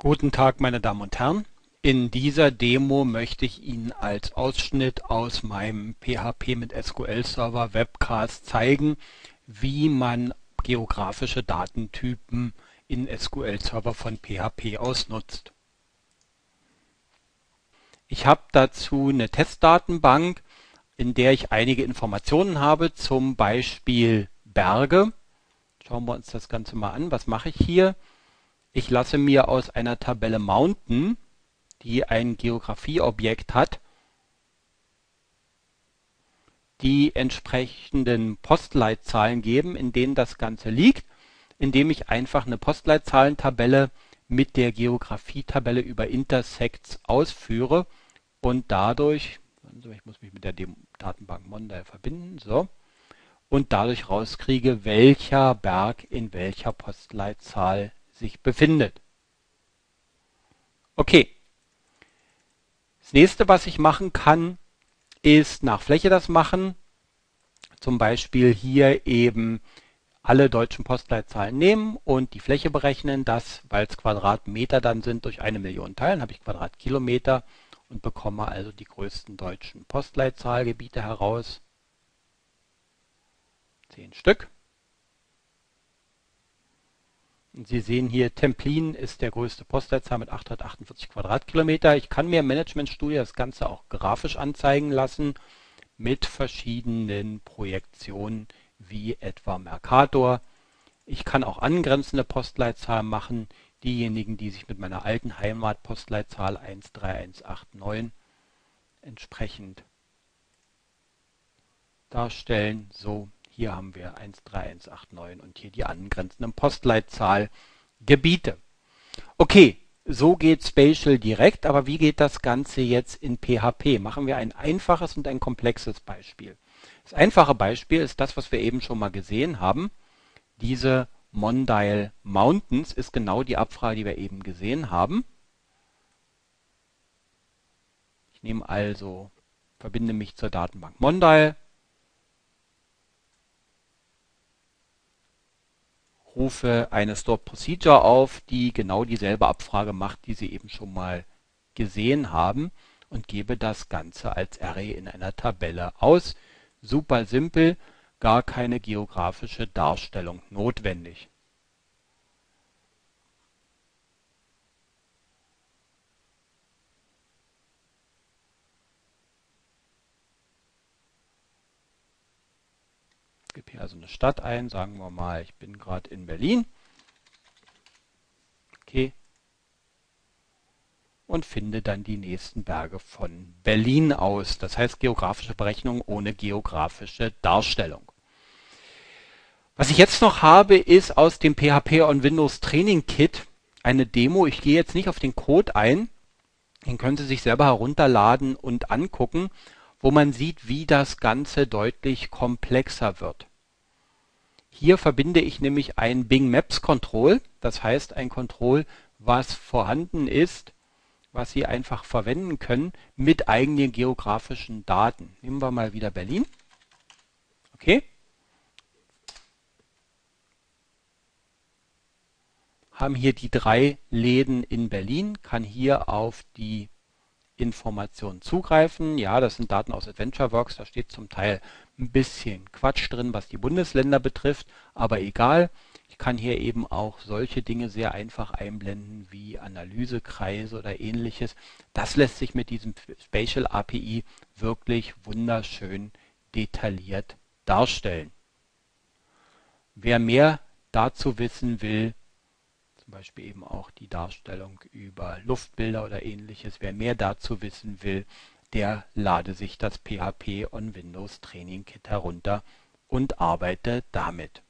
Guten Tag, meine Damen und Herren. In dieser Demo möchte ich Ihnen als Ausschnitt aus meinem PHP mit SQL Server Webcast zeigen, wie man geografische Datentypen in SQL Server von PHP aus nutzt. Ich habe dazu eine Testdatenbank, in der ich einige Informationen habe, zum Beispiel Berge. Schauen wir uns das Ganze mal an. Was mache ich hier? Ich lasse mir aus einer Tabelle Mountain, die ein Geografieobjekt hat, die entsprechenden Postleitzahlen geben, in denen das Ganze liegt, indem ich einfach eine Postleitzahlentabelle mit der Geografietabelle über Intersects ausführe und dadurch, ich muss mich mit der Datenbank Monday verbinden, so, und dadurch rauskriege, welcher Berg in welcher Postleitzahl sich befindet. Okay. Das nächste, was ich machen kann, ist nach Fläche das machen. Zum Beispiel hier eben alle deutschen Postleitzahlen nehmen und die Fläche berechnen. Das, weil es Quadratmeter dann sind, durch eine Million teilen, habe ich Quadratkilometer und bekomme also die größten deutschen Postleitzahlgebiete heraus. Zehn Stück. Sie sehen hier, Templin ist der größte Postleitzahl mit 848 Quadratkilometer. Ich kann mir im Management Studio das Ganze auch grafisch anzeigen lassen mit verschiedenen Projektionen wie etwa Mercator. Ich kann auch angrenzende Postleitzahlen machen. Diejenigen, die sich mit meiner alten Heimatpostleitzahl 13189 entsprechend darstellen. So hier haben wir 13189 und hier die angrenzenden Postleitzahlgebiete. Okay, so geht Spatial direkt, aber wie geht das Ganze jetzt in PHP? Machen wir ein einfaches und ein komplexes Beispiel. Das einfache Beispiel ist das, was wir eben schon mal gesehen haben. Diese Mondial Mountains ist genau die Abfrage, die wir eben gesehen haben. Ich nehme also, verbinde mich zur Datenbank Mondial, rufe eine Stored Procedure auf, die genau dieselbe Abfrage macht, die Sie eben schon mal gesehen haben und gebe das Ganze als Array in einer Tabelle aus. Super simpel, gar keine geografische Darstellung notwendig. Gebe hier also eine Stadt ein, sagen wir mal, ich bin gerade in Berlin. Okay. Und finde dann die nächsten Berge von Berlin aus. Das heißt geografische Berechnung ohne geografische Darstellung. Was ich jetzt noch habe, ist aus dem PHP on Windows Training Kit eine Demo. Ich gehe jetzt nicht auf den Code ein. Den können Sie sich selber herunterladen und angucken, wo man sieht, wie das Ganze deutlich komplexer wird. Hier verbinde ich nämlich ein Bing Maps Control, das heißt ein Control, was vorhanden ist, was Sie einfach verwenden können mit eigenen geografischen Daten. Nehmen wir mal wieder Berlin. Okay. Haben hier die drei Läden in Berlin, kann hier auf die Informationen zugreifen. Ja, das sind Daten aus AdventureWorks, da steht zum Teil ein bisschen Quatsch drin, was die Bundesländer betrifft, aber egal. Ich kann hier eben auch solche Dinge sehr einfach einblenden wie Analysekreise oder ähnliches. Das lässt sich mit diesem Spatial API wirklich wunderschön detailliert darstellen. Wer mehr dazu wissen will, zum Beispiel eben auch die Darstellung über Luftbilder oder ähnliches. Wer mehr dazu wissen will, der lade sich das PHP on Windows Training Kit herunter und arbeite damit.